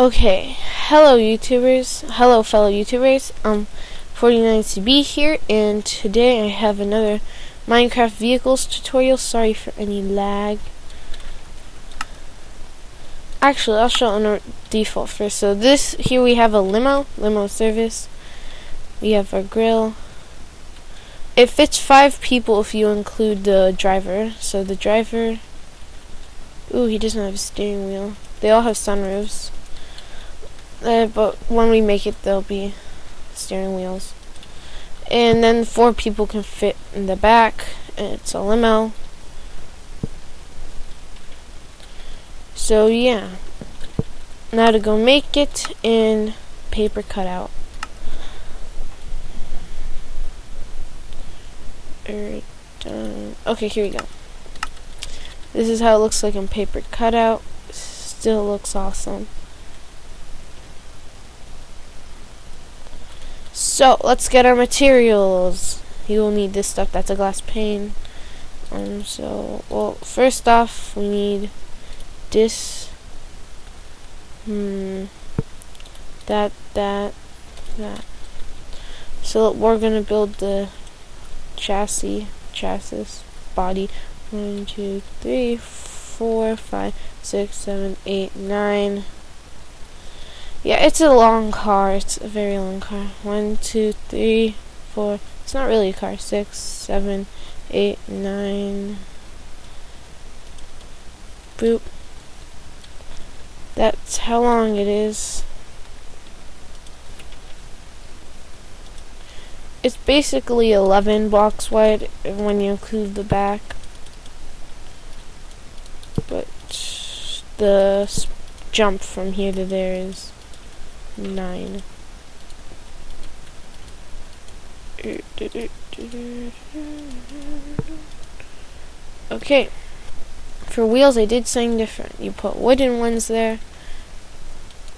Okay, hello YouTubers, hello fellow YouTubers, um, 49CB here, and today I have another Minecraft Vehicles tutorial, sorry for any lag. Actually, I'll show on our default first, so this, here we have a limo, limo service, we have our grill, it fits five people if you include the driver, so the driver, ooh, he doesn't have a steering wheel, they all have sunroofs. Uh, but when we make it, there'll be steering wheels. And then four people can fit in the back. It's a limo. So yeah. Now to go make it in paper cutout. Okay, here we go. This is how it looks like in paper cutout. Still looks awesome. So, let's get our materials. You will need this stuff. That's a glass pane. Um, so, well, first off, we need this. Hmm. That, that, that. So, we're going to build the chassis, chassis, body. One, two, three, four, five, six, seven, eight, nine. Yeah, it's a long car. It's a very long car. One, two, three, four. It's not really a car. Six, seven, eight, nine. Boop. That's how long it is. It's basically 11 blocks wide when you include the back. But the jump from here to there is nine. Okay. For wheels, I did something different. You put wooden ones there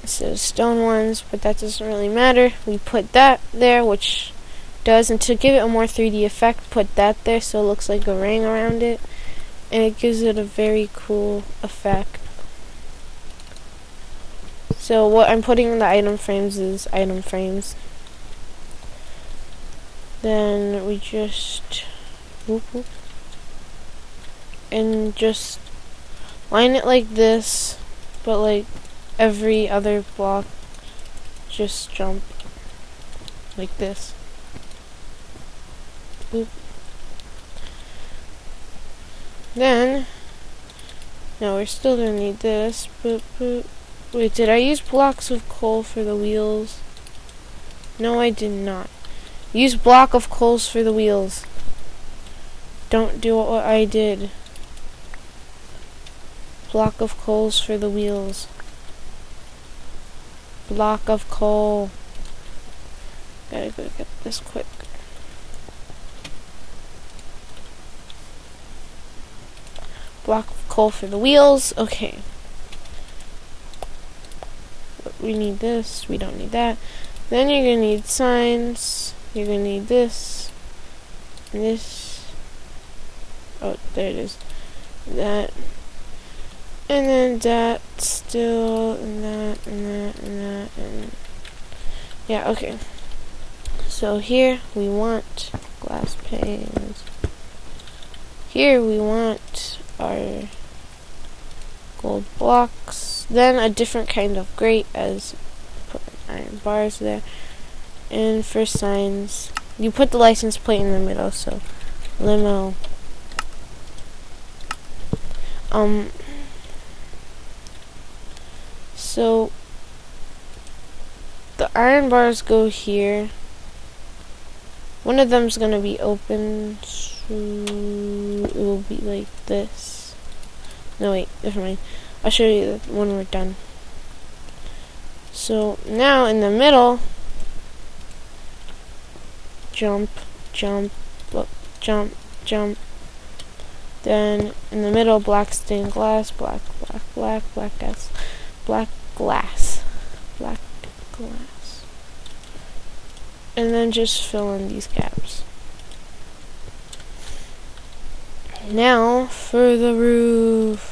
instead of stone ones, but that doesn't really matter. We put that there, which does, and to give it a more 3D effect, put that there so it looks like a ring around it, and it gives it a very cool effect. So what I'm putting in the item frames is item frames. Then we just whoop, whoop, and just line it like this, but like every other block, just jump like this. Boop. Then, no, we're still gonna need this. Boop, boop. Wait, did I use blocks of coal for the wheels? No, I did not. Use block of coals for the wheels. Don't do what I did. Block of coals for the wheels. Block of coal. Gotta go get this quick. Block of coal for the wheels. Okay we need this, we don't need that. Then you're going to need signs, you're to need this, this, oh, there it is, that, and then that still, and that, and that, and that, and, yeah, okay. So here we want glass panes. Here we want our gold blocks. Then a different kind of grate as put iron bars there. And for signs, you put the license plate in the middle, so limo. Um. So the iron bars go here. One of them's gonna be open, so it will be like this. No, wait, never mind. I'll show you when we're done. So now in the middle, jump, jump, jump, jump. Then in the middle, black stained glass, black, black, black, black glass, black glass, black glass. And then just fill in these gaps. Now for the roof.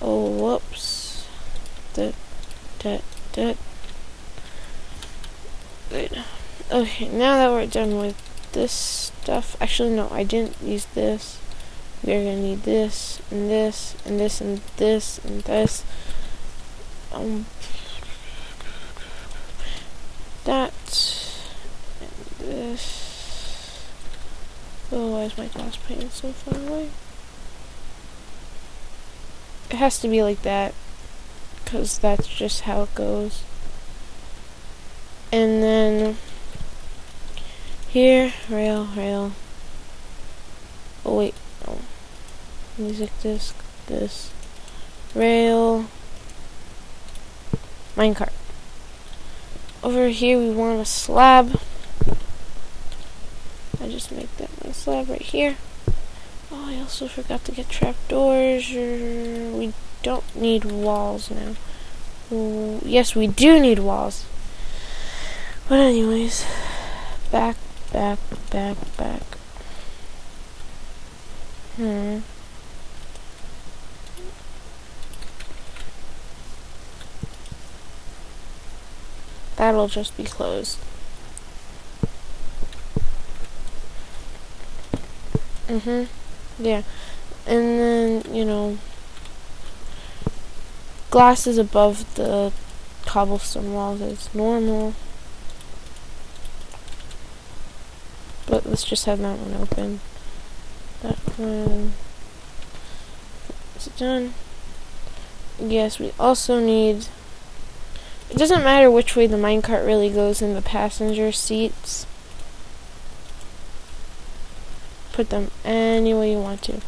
Oh, whoops. That, that, that. Okay, now that we're done with this stuff, actually no, I didn't use this. We're gonna need this, and this, and this, and this, and this. Um, that, and this. Oh, why is my glass pane so far away? It has to be like that, because that's just how it goes. And then here, rail, rail. Oh wait, no. Music disc, this. Rail. Minecart. Over here we want a slab. I just make that my slab right here. Oh, I also forgot to get trapdoors. We don't need walls now. Ooh, yes, we do need walls. But anyways, back, back, back, back. Hmm. That'll just be closed. Mm-hmm. Yeah. And then, you know, glass is above the cobblestone walls as normal. But let's just have that one open. That one is it done. Yes, we also need it doesn't matter which way the minecart really goes in the passenger seats. Put them any way you want to.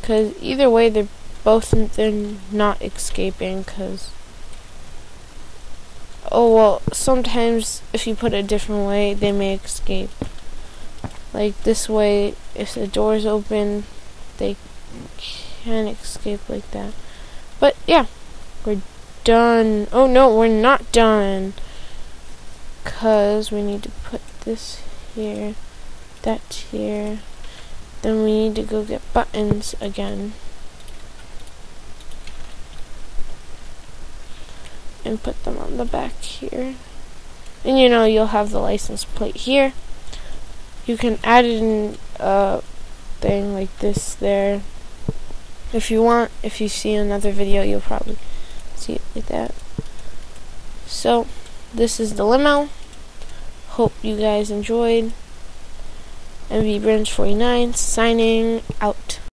Because either way, they're both, they're not escaping, because... Oh, well, sometimes if you put it a different way, they may escape. Like this way, if the door's open, they can escape like that. But, yeah, we're done. Oh no, we're not done. Because we need to put this here, that here. Then we need to go get buttons again. And put them on the back here. And you know, you'll have the license plate here. You can add in a thing like this there. If you want, if you see another video, you'll probably see it like that. So, this is the limo. Hope you guys enjoyed. MV Bridge 49 signing out.